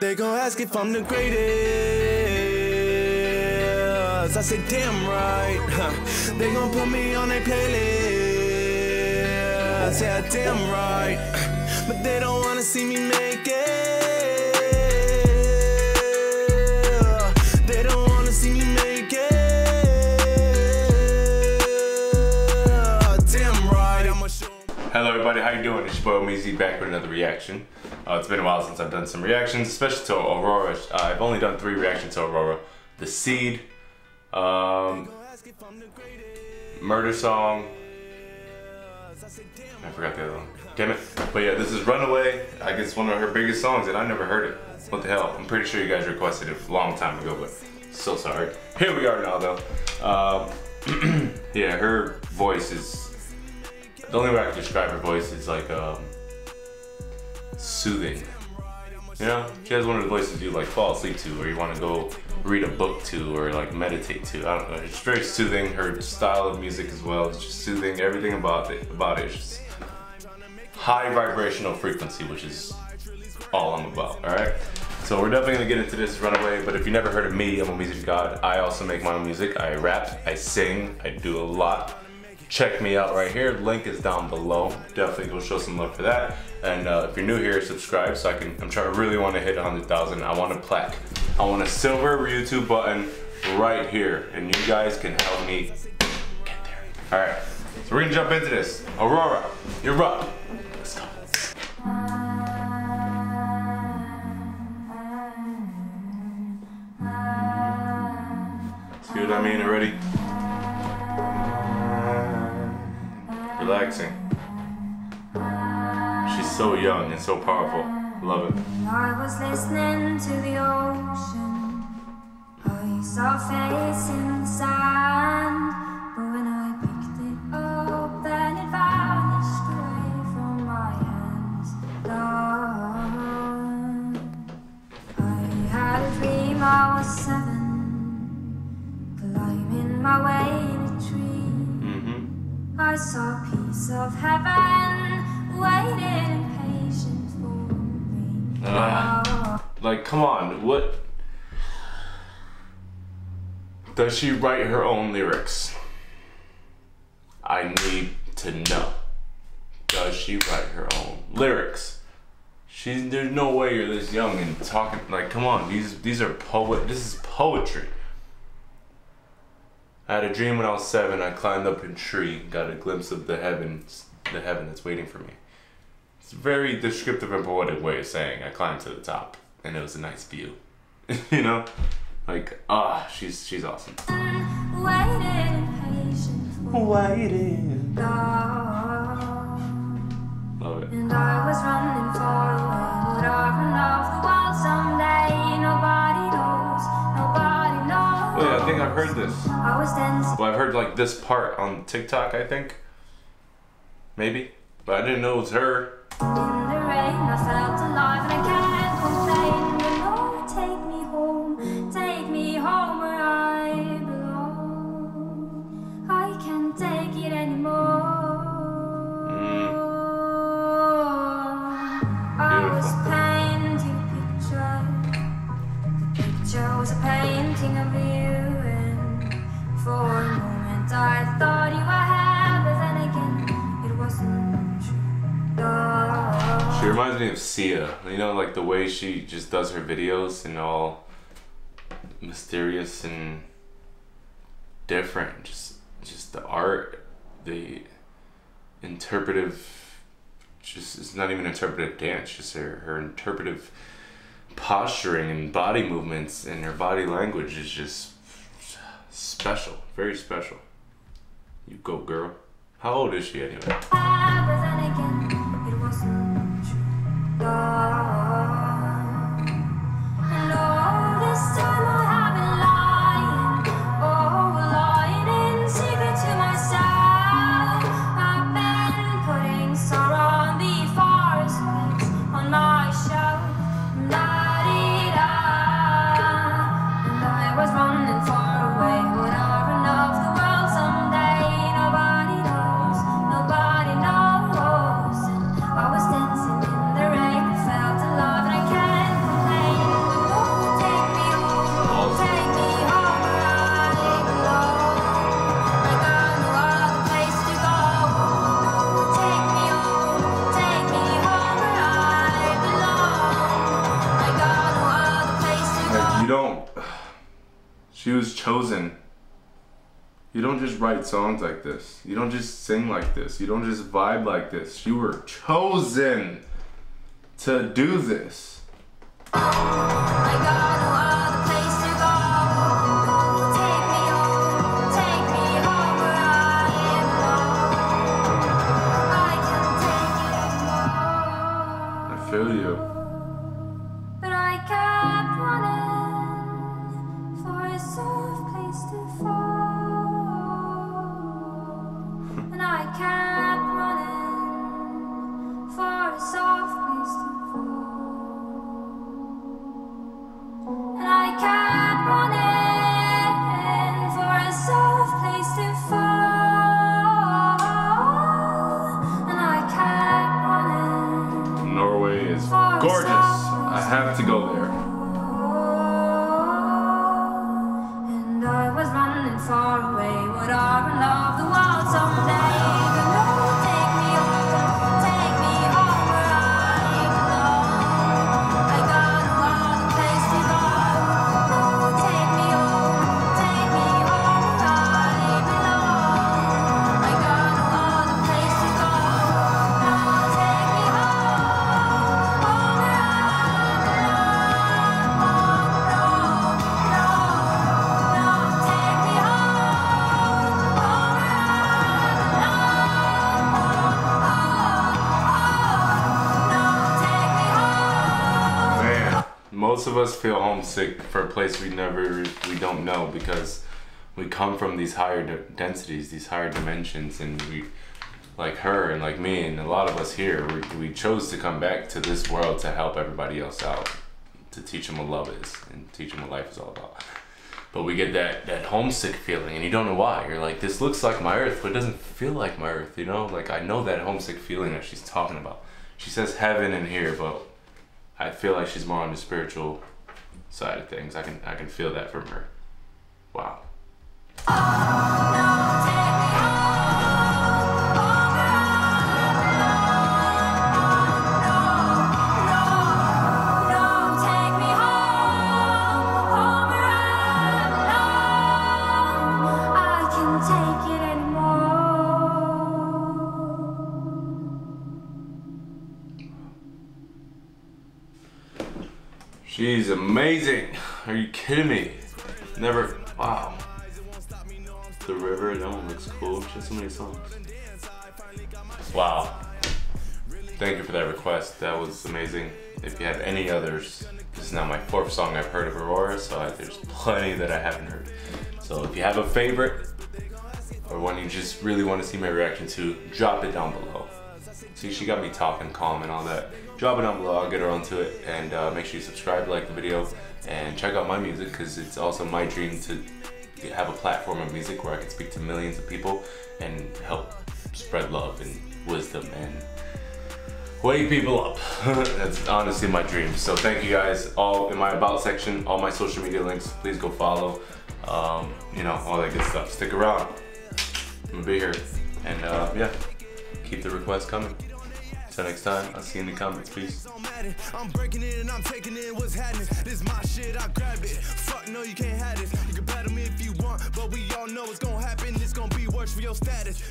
They gon' ask if I'm the greatest. I say, damn right. They gon' put me on their playlist. Yeah, damn right. But they don't wanna see me make it. They don't wanna see me make it. Damn right. Hello everybody, how you doing? It's your boy Meezy back with another reaction. Uh, it's been a while since I've done some reactions, especially to Aurora. Uh, I've only done three reactions to Aurora. The Seed, um, Murder Song, I forgot the other one. Damn it. But yeah, this is Runaway. I guess one of her biggest songs and I never heard it. What the hell? I'm pretty sure you guys requested it a long time ago, but so sorry. Here we are now though. Um, yeah, her voice is the only way I can describe her voice is like um, soothing. You know, she has one of the voices you like fall asleep to, or you want to go read a book to, or like meditate to. I don't know. It's very soothing. Her style of music as well is just soothing. Everything about it, about it is high vibrational frequency, which is all I'm about. All right. So we're definitely gonna get into this runaway. But if you never heard of me, I'm a music god. I also make my own music. I rap. I sing. I do a lot check me out right here. Link is down below. Definitely go show some love for that. And uh, if you're new here, subscribe so I can. I'm trying. I really want to hit 100,000. I want a plaque. I want a silver YouTube button right here, and you guys can help me get there. All right. So we're gonna jump into this. Aurora, you're up. Let's go. See what I mean already? Relaxing. She's so young and so powerful. Love it. I was listening to the ocean. I saw face in the sand. But when I picked it up, then it vanished away from my hands. Love. I had a dream I was seven. Saw a piece of heaven waiting impatient for me. Ah. Like, come on, what? Does she write her own lyrics? I need to know. Does she write her own lyrics? She's there's no way you're this young and talking like come on, these these are poet this is poetry. I had a dream when I was seven, I climbed up a tree, got a glimpse of the heavens the heaven that's waiting for me. It's a very descriptive and poetic way of saying I climbed to the top and it was a nice view. you know? Like, ah, she's she's awesome. Waiting impatient for Waiting. love. Love it. I've heard this. I was dancing. Well, I've heard like this part on TikTok, I think. Maybe. But I didn't know it was her. Reminds me of Sia. You know, like the way she just does her videos and all mysterious and different. Just just the art, the interpretive just it's not even interpretive dance, just her, her interpretive posturing and body movements and her body language is just special, very special. You go girl. How old is she anyway? She was chosen. You don't just write songs like this. You don't just sing like this. You don't just vibe like this. You were chosen to do this. I got no other place to go. Take me home, take me home where I belong. I can't take it anymore. I feel you. But I kept running a soft place to fall. And I kept most of us feel homesick for a place we never, we don't know because we come from these higher de- densities, these higher dimensions, and we, like her and like me and a lot of us here, we, we chose to come back to this world to help everybody else out, to teach them what love is and teach them what life is all about. But we get that that homesick feeling, and you don't know why. You're like, this looks like my Earth, but it doesn't feel like my Earth. You know, like I know that homesick feeling that she's talking about. She says heaven in here, but I feel like she's more on the spiritual side of things. I can I can feel that from her. Wow. Oh, She's amazing. Are you kidding me? Never. Wow. The river. That one looks cool. Has so many songs. Wow. Thank you for that request. That was amazing. If you have any others, this is now my fourth song I've heard of Aurora, so I, there's plenty that I haven't heard. So if you have a favorite or one you just really want to see my reaction to, drop it down below. See, she got me talking calm and all that. Drop it down below, I'll get her onto it. And uh, make sure you subscribe, like the video, and check out my music because it's also my dream to have a platform of music where I can speak to millions of people and help spread love and wisdom and wake people up. That's honestly my dream. So thank you guys. All in my about section, all my social media links. Please go follow. Um, you know all that good stuff. Stick around. I'm gonna be here, and uh, yeah, keep the requests coming. Till next time, I'll see you in the comments. Peace. I'm breaking it and I'm taking it. What's happening? This my shit. I grab it. Fuck no, you can't have this. You can battle me if you want, but we all know it's gonna happen. It's gonna be worse for your status.